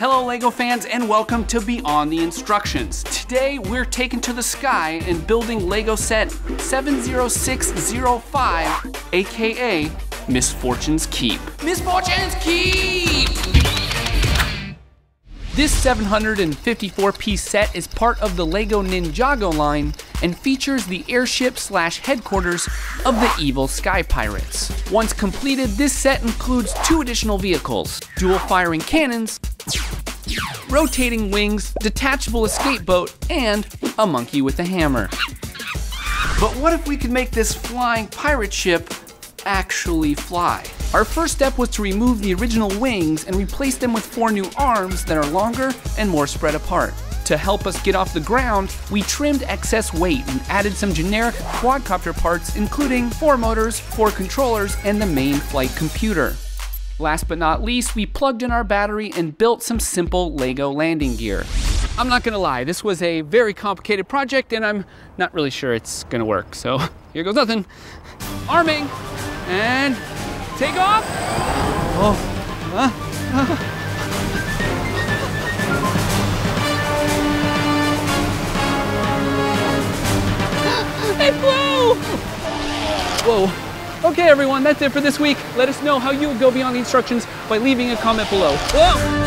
Hello LEGO fans and welcome to Beyond the Instructions. Today we're taken to the sky and building LEGO set 70605, aka Misfortune's Keep. Misfortune's Keep! This 754 piece set is part of the LEGO Ninjago line and features the airship slash headquarters of the evil Sky Pirates. Once completed, this set includes two additional vehicles, dual firing cannons, rotating wings, detachable escape boat, and a monkey with a hammer. But what if we could make this flying pirate ship actually fly? Our first step was to remove the original wings and replace them with four new arms that are longer and more spread apart. To help us get off the ground, we trimmed excess weight and added some generic quadcopter parts including four motors, four controllers, and the main flight computer. Last but not least, we plugged in our battery and built some simple LEGO landing gear. I'm not gonna lie, this was a very complicated project and I'm not really sure it's gonna work, so here goes nothing. Arming, and take off. Oh, uh, uh. It flew! Whoa. Okay, everyone, that's it for this week. Let us know how you would go beyond the instructions by leaving a comment below. Whoa!